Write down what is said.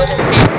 to go to San